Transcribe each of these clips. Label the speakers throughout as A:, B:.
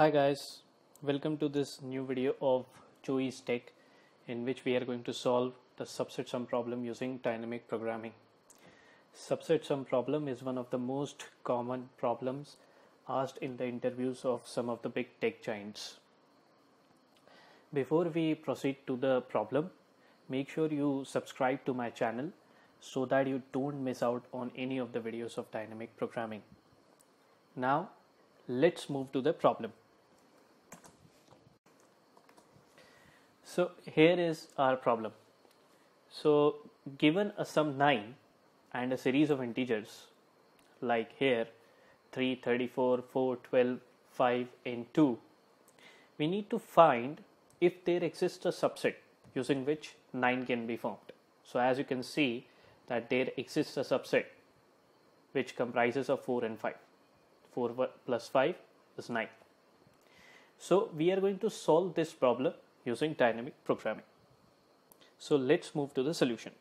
A: Hi guys, welcome to this new video of Joey's Tech in which we are going to solve the subset sum problem using dynamic programming. Subset sum problem is one of the most common problems asked in the interviews of some of the big tech giants. Before we proceed to the problem, make sure you subscribe to my channel so that you don't miss out on any of the videos of dynamic programming. Now let's move to the problem. So here is our problem. So given a sum 9 and a series of integers like here 3, 34, 4, 12, 5 and 2, we need to find if there exists a subset using which 9 can be formed. So as you can see that there exists a subset which comprises of 4 and 5. 4 plus 5 is 9. So we are going to solve this problem using dynamic programming. So let's move to the solution.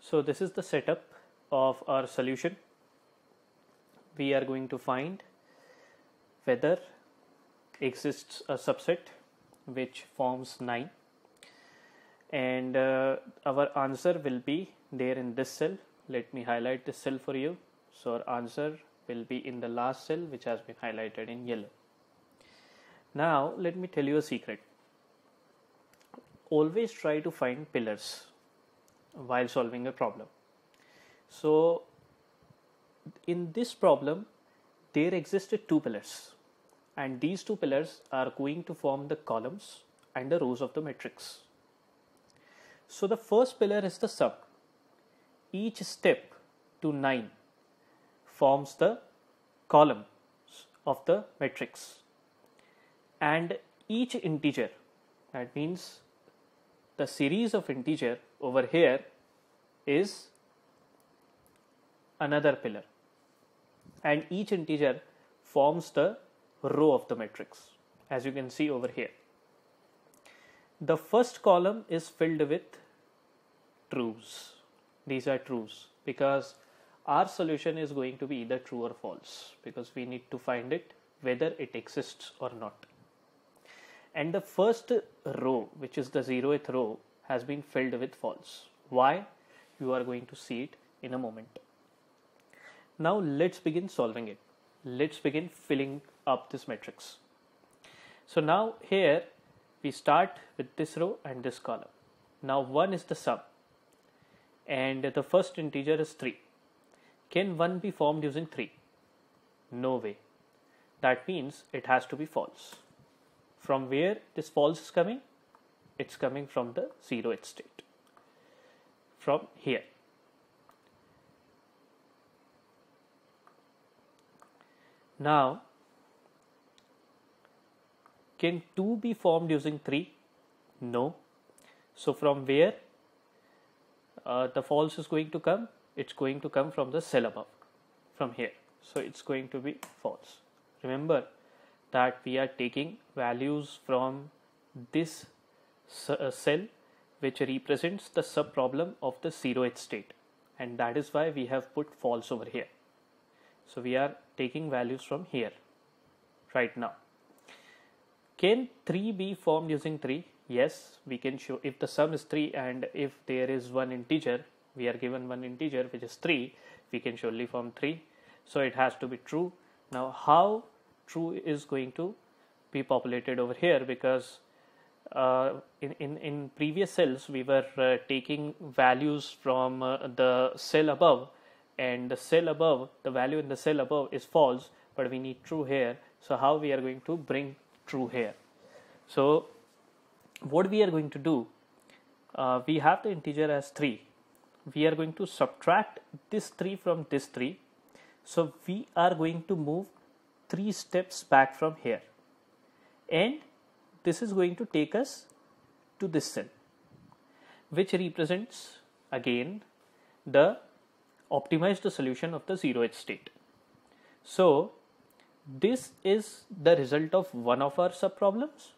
A: So this is the setup of our solution. We are going to find whether exists a subset which forms 9 and uh, our answer will be there in this cell let me highlight this cell for you so our answer will be in the last cell which has been highlighted in yellow now let me tell you a secret always try to find pillars while solving a problem so in this problem there existed two pillars and these two pillars are going to form the columns and the rows of the matrix so the first pillar is the sum. Each step to 9 forms the column of the matrix. And each integer, that means the series of integer over here is another pillar. And each integer forms the row of the matrix, as you can see over here the first column is filled with trues. These are trues because our solution is going to be either true or false because we need to find it whether it exists or not. And the first row, which is the zeroth row, has been filled with false. Why? You are going to see it in a moment. Now let's begin solving it. Let's begin filling up this matrix. So now here we start with this row and this column. Now 1 is the sum and the first integer is 3. Can 1 be formed using 3? No way. That means it has to be false. From where this false is coming? It's coming from the 0th state. From here. Now can 2 be formed using 3? No. So from where uh, the false is going to come? It's going to come from the cell above, from here. So it's going to be false. Remember that we are taking values from this uh, cell which represents the subproblem of the zeroth state and that is why we have put false over here. So we are taking values from here right now. Can 3 be formed using 3? Yes, we can show if the sum is 3 and if there is one integer, we are given one integer which is 3, we can surely form 3. So it has to be true. Now how true is going to be populated over here because uh, in, in, in previous cells we were uh, taking values from uh, the cell above and the cell above the value in the cell above is false but we need true here so how we are going to bring true here. So what we are going to do, uh, we have the integer as 3. We are going to subtract this 3 from this 3. So we are going to move 3 steps back from here. And this is going to take us to this cell which represents again the optimized solution of the zeroth state. So this is the result of one of our subproblems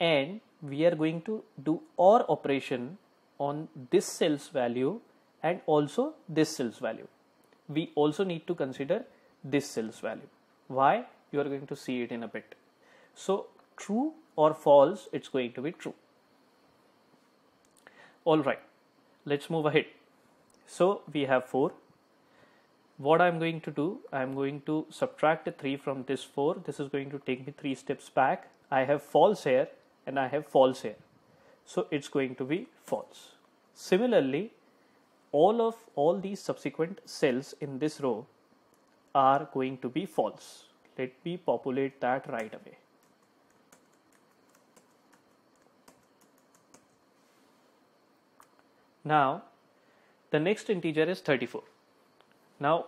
A: and we are going to do OR operation on this cell's value and also this cell's value. We also need to consider this cell's value. Why? you are going to see it in a bit. So true or false, it's going to be true. All right, let's move ahead. So we have 4. What I'm going to do, I'm going to subtract 3 from this 4. This is going to take me 3 steps back. I have false here and I have false here. So it's going to be false. Similarly, all of all these subsequent cells in this row are going to be false. Let me populate that right away. Now, the next integer is 34. Now,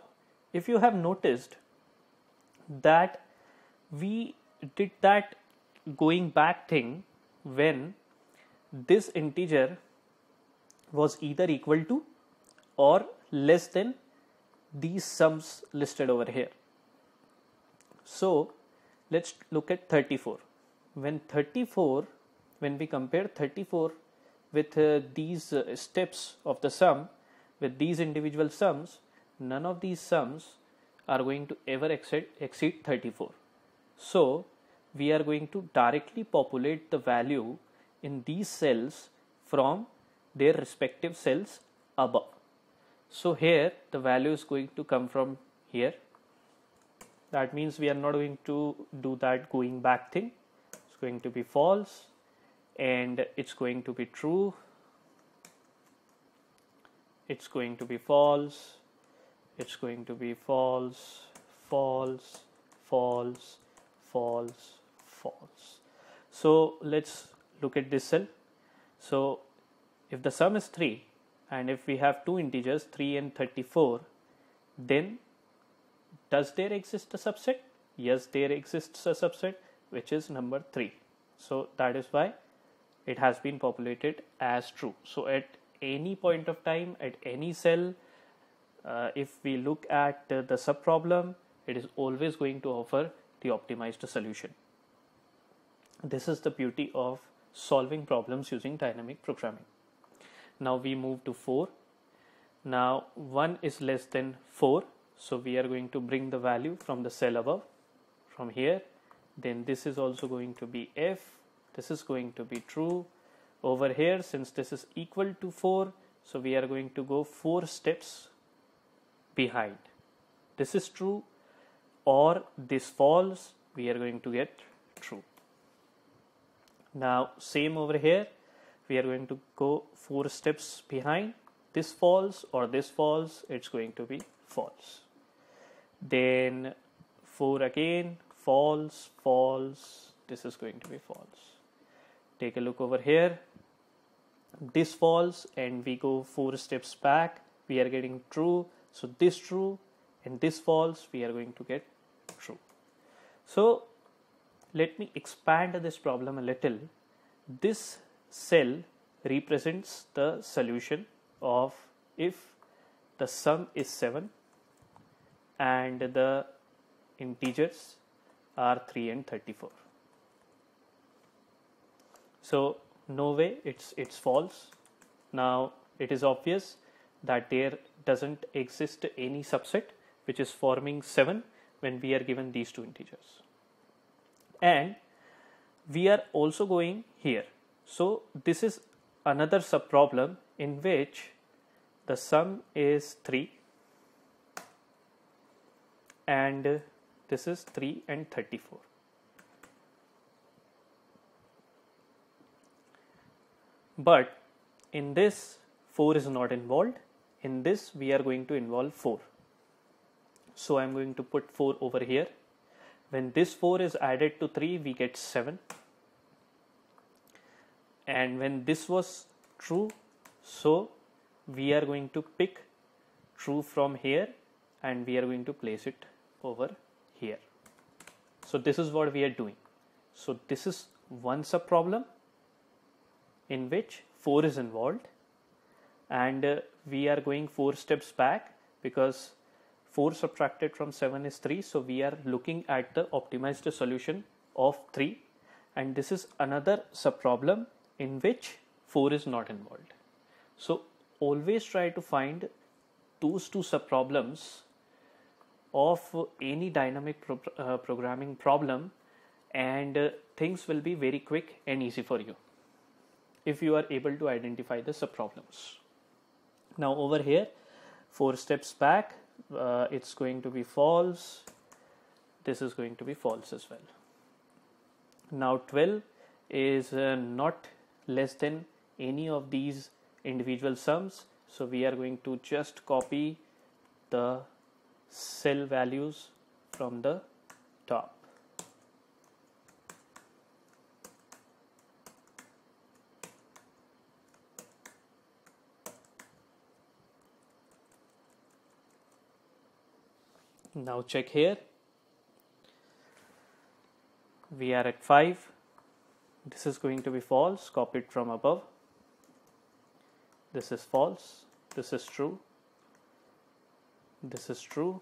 A: if you have noticed that we did that going back thing when this integer was either equal to or less than these sums listed over here. So let's look at 34. When 34, when we compare 34 with uh, these uh, steps of the sum, with these individual sums, none of these sums are going to ever exceed, exceed 34. So we are going to directly populate the value in these cells from their respective cells above. So here the value is going to come from here. That means we are not going to do that going back thing. It's going to be false and it's going to be true. It's going to be false. It's going to be false, false, false, false, false. So let's look at this cell. So if the sum is 3 and if we have two integers 3 and 34 then does there exist a subset? Yes, there exists a subset which is number 3. So that is why it has been populated as true. So at any point of time at any cell uh, if we look at uh, the subproblem it is always going to offer the optimized solution. This is the beauty of solving problems using dynamic programming. Now we move to 4. Now 1 is less than 4. So we are going to bring the value from the cell above from here. Then this is also going to be F. This is going to be true. Over here since this is equal to 4. So we are going to go 4 steps behind. This is true or this false we are going to get true. Now same over here we are going to go four steps behind. This false or this false it's going to be false. Then 4 again false false this is going to be false. Take a look over here. This false and we go four steps back. We are getting true. So this true and this false we are going to get true. So let me expand this problem a little. This cell represents the solution of if the sum is 7 and the integers are 3 and 34 so no way it's it's false. Now it is obvious that there doesn't exist any subset which is forming 7 when we are given these two integers. And we are also going here. So this is another subproblem in which the sum is 3 and this is 3 and 34. But in this 4 is not involved. In this we are going to involve 4. So I am going to put 4 over here when this 4 is added to 3 we get 7 and when this was true so we are going to pick true from here and we are going to place it over here. So this is what we are doing. So this is one sub problem in which 4 is involved. And uh, we are going 4 steps back because 4 subtracted from 7 is 3 so we are looking at the optimized solution of 3 and this is another subproblem in which 4 is not involved so always try to find those two subproblems of any dynamic pro uh, programming problem and uh, things will be very quick and easy for you if you are able to identify the subproblems. Now over here, four steps back, uh, it's going to be false. This is going to be false as well. Now 12 is uh, not less than any of these individual sums. So we are going to just copy the cell values from the top. Now check here. We are at 5. This is going to be false, copied from above. This is false. This is true. This is true.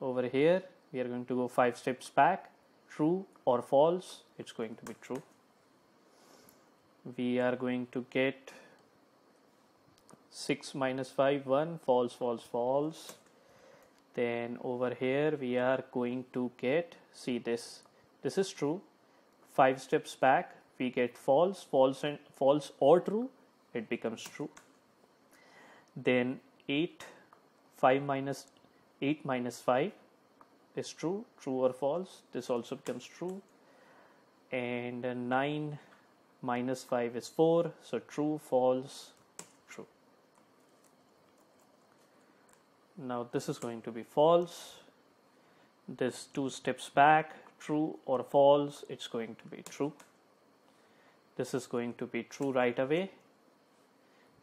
A: Over here, we are going to go 5 steps back. True or false, it's going to be true. We are going to get 6 minus 5, 1, false, false, false then over here we are going to get see this this is true five steps back we get false false and false or true it becomes true. Then 8 5 minus 8 minus 5 is true true or false this also becomes true. And uh, 9 minus 5 is 4 so true false true. now this is going to be false. This two steps back true or false it's going to be true. This is going to be true right away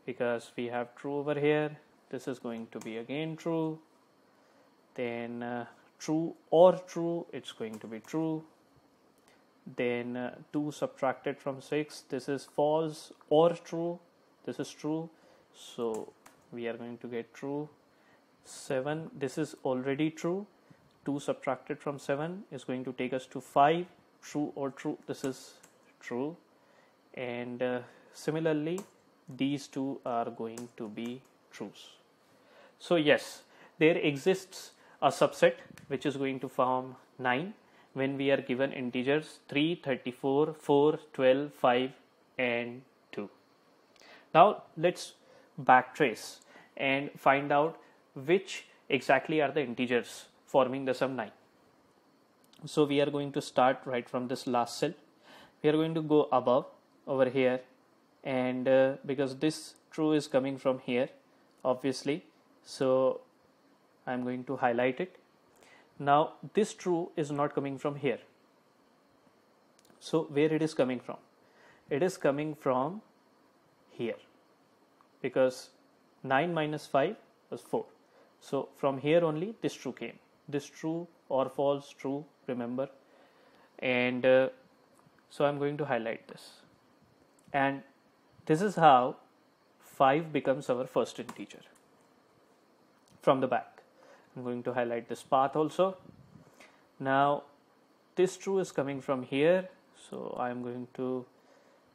A: because we have true over here. This is going to be again true. Then uh, true or true it's going to be true. Then uh, 2 subtracted from 6 this is false or true. This is true. So we are going to get true. 7 this is already true 2 subtracted from 7 is going to take us to 5 true or true? This is true. And uh, similarly these two are going to be trues. So yes there exists a subset which is going to form 9 when we are given integers 3 34 4 12 5 and 2 now let's backtrace and find out which exactly are the integers forming the sum 9. So we are going to start right from this last cell. We are going to go above over here and uh, because this true is coming from here obviously so I'm going to highlight it. Now this true is not coming from here. So where it is coming from? It is coming from here because 9 minus 5 was 4. So from here only this true came. This true or false true remember and uh, so I'm going to highlight this and this is how 5 becomes our first integer from the back. I'm going to highlight this path also. Now this true is coming from here so I'm going to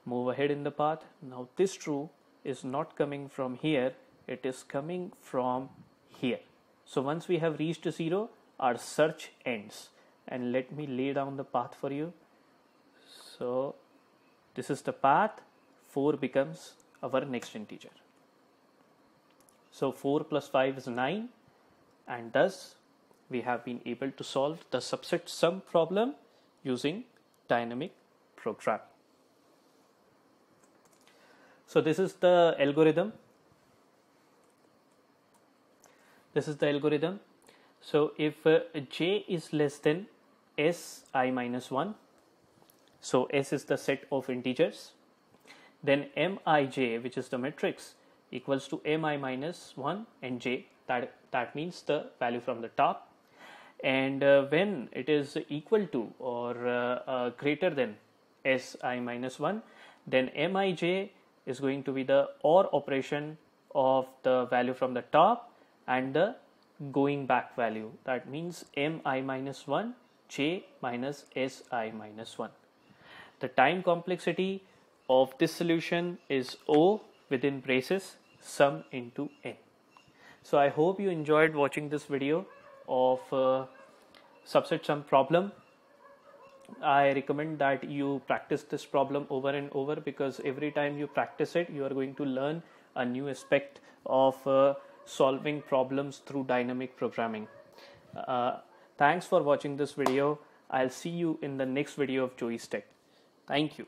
A: move ahead in the path. Now this true is not coming from here it is coming from here. So once we have reached zero, our search ends. And let me lay down the path for you. So this is the path. 4 becomes our next integer. So 4 plus 5 is 9 and thus we have been able to solve the subset sum problem using dynamic programming. So this is the algorithm this is the algorithm so if uh, j is less than s i minus 1 so s is the set of integers. Then mij which is the matrix equals to mi minus 1 and j. That that means the value from the top. And uh, when it is equal to or uh, uh greater than si minus 1 then mij is going to be the or operation of the value from the top and the going back value. That means mi minus 1 j minus si minus 1 the time complexity of this solution is o within braces sum into n. So i hope you enjoyed watching this video of uh, subset sum problem. I recommend that you practice this problem over and over because every time you practice it, you are going to learn a new aspect of uh, solving problems through dynamic programming. Uh, thanks for watching this video. I'll see you in the next video of Joey's Tech. Thank you.